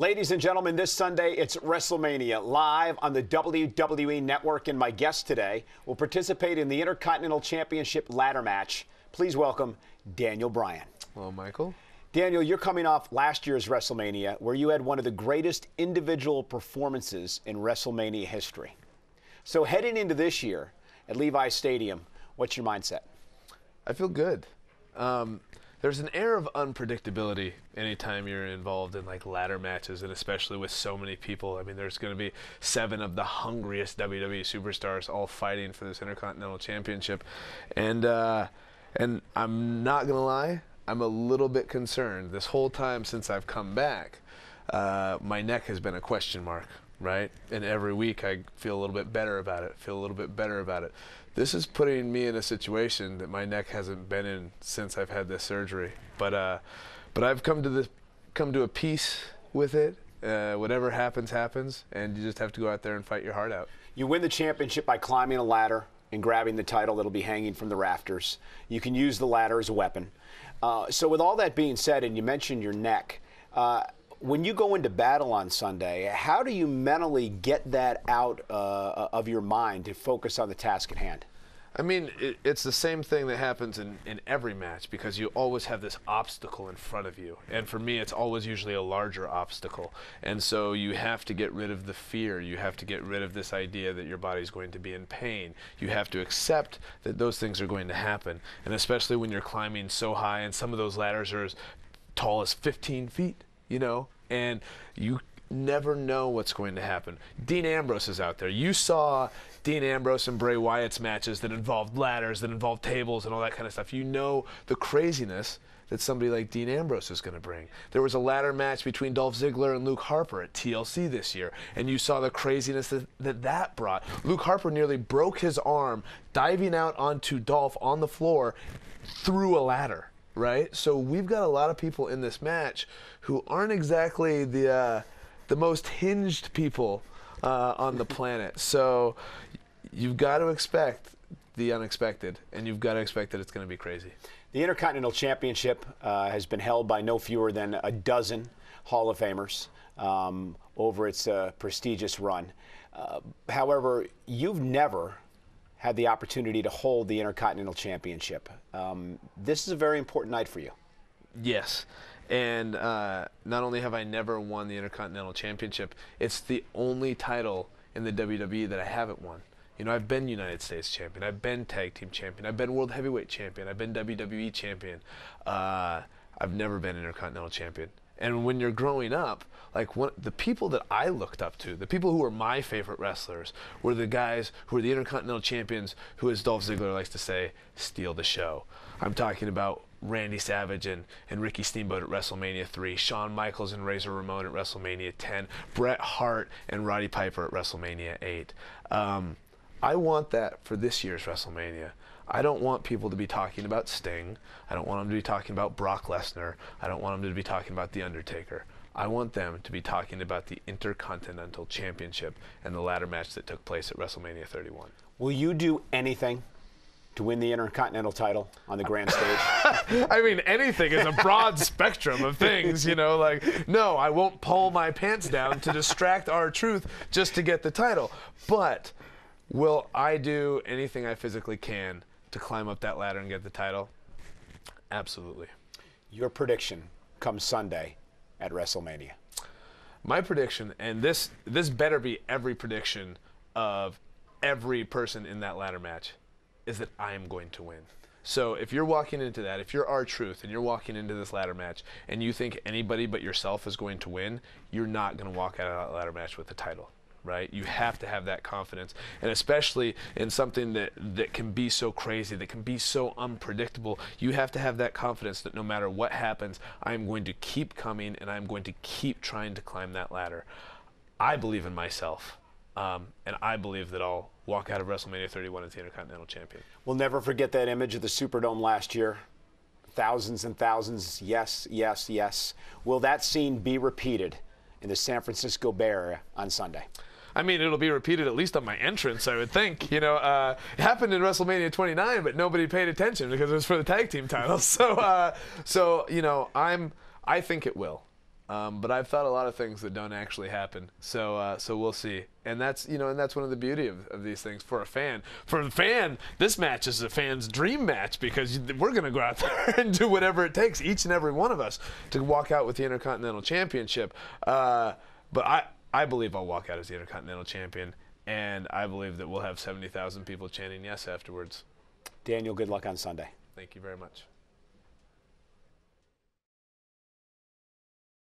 Ladies and gentlemen, this Sunday it's WrestleMania live on the WWE Network, and my guest today will participate in the Intercontinental Championship ladder match. Please welcome Daniel Bryan. Hello, Michael. Daniel, you're coming off last year's WrestleMania, where you had one of the greatest individual performances in WrestleMania history. So, heading into this year at Levi Stadium, what's your mindset? I feel good. Um, there's an air of unpredictability anytime you're involved in like ladder matches and especially with so many people. I mean there's going to be seven of the hungriest wwe superstars all fighting for this intercontinental championship. And uh, and i'm not going to lie i'm a little bit concerned. This whole time since i've come back uh, my neck has been a question mark right and every week i feel a little bit better about it feel a little bit better about it this is putting me in a situation that my neck hasn't been in since I've had this surgery. But uh, but I've come to this come to a peace with it. Uh, whatever happens, happens, and you just have to go out there and fight your heart out. You win the championship by climbing a ladder and grabbing the title that'll be hanging from the rafters. You can use the ladder as a weapon. Uh, so, with all that being said, and you mentioned your neck, uh, when you go into battle on Sunday, how do you mentally get that out uh, of your mind to focus on the task at hand? I mean, it, it's the same thing that happens in, in every match because you always have this obstacle in front of you. And for me, it's always usually a larger obstacle. And so you have to get rid of the fear. You have to get rid of this idea that your body's going to be in pain. You have to accept that those things are going to happen. And especially when you're climbing so high, and some of those ladders are as tall as 15 feet you know, and you never know what's going to happen. Dean Ambrose is out there. You saw Dean Ambrose and Bray Wyatt's matches that involved ladders, that involved tables, and all that kind of stuff. You know the craziness that somebody like Dean Ambrose is going to bring. There was a ladder match between Dolph Ziggler and Luke Harper at TLC this year, and you saw the craziness that that, that brought. Luke Harper nearly broke his arm diving out onto Dolph on the floor through a ladder right? So we've got a lot of people in this match who aren't exactly the uh, the most hinged people uh, on the planet. So you've got to expect the unexpected, and you've got to expect that it's going to be crazy. The Intercontinental Championship uh, has been held by no fewer than a dozen Hall of Famers um, over its uh, prestigious run. Uh, however, you've never had the opportunity to hold the Intercontinental Championship. Um, this is a very important night for you. Yes. And uh, not only have I never won the Intercontinental Championship, it's the only title in the WWE that I haven't won. You know, I've been United States champion, I've been tag team champion, I've been world heavyweight champion, I've been WWE champion. Uh, I've never been Intercontinental champion. And when you're growing up, like the people that I looked up to, the people who were my favorite wrestlers, were the guys who were the Intercontinental champions, who, as Dolph Ziggler likes to say, steal the show. I'm talking about Randy Savage and, and Ricky Steamboat at WrestleMania 3, Shawn Michaels and Razor Ramon at WrestleMania 10, Bret Hart and Roddy Piper at WrestleMania 8. Um, I want that for this year's WrestleMania. I don't want people to be talking about Sting. I don't want them to be talking about Brock Lesnar. I don't want them to be talking about The Undertaker. I want them to be talking about the Intercontinental Championship and the ladder match that took place at WrestleMania 31. Will you do anything to win the Intercontinental title on the grand stage? I mean, anything is a broad spectrum of things, you know, like, no, I won't pull my pants down to distract R-Truth just to get the title. But will I do anything I physically can to climb up that ladder and get the title? Absolutely. Your prediction comes Sunday at WrestleMania. My prediction, and this this better be every prediction of every person in that ladder match, is that I am going to win. So if you're walking into that, if you're R-Truth and you're walking into this ladder match and you think anybody but yourself is going to win, you're not going to walk out of that ladder match with the title right? You have to have that confidence, and especially in something that that can be so crazy, that can be so unpredictable. You have to have that confidence that no matter what happens, I'm going to keep coming and I'm going to keep trying to climb that ladder. I believe in myself, um, and I believe that I'll walk out of WrestleMania 31 as the Intercontinental Champion. We'll never forget that image of the Superdome last year. Thousands and thousands, yes, yes, yes. Will that scene be repeated in the San Francisco Bay Area on Sunday? I mean, it'll be repeated at least on my entrance, I would think. You know, uh, it happened in WrestleMania 29, but nobody paid attention because it was for the tag team titles. So, uh, so you know, I'm, I think it will. Um, but I've thought a lot of things that don't actually happen. So uh, so we'll see. And that's you know and that's one of the beauty of, of these things for a fan. For a fan, this match is a fan's dream match because we're going to go out there and do whatever it takes, each and every one of us, to walk out with the Intercontinental Championship. Uh, but I I believe I'll walk out as the Intercontinental Champion, and I believe that we'll have 70,000 people chanting yes afterwards. Daniel, good luck on Sunday. Thank you very much.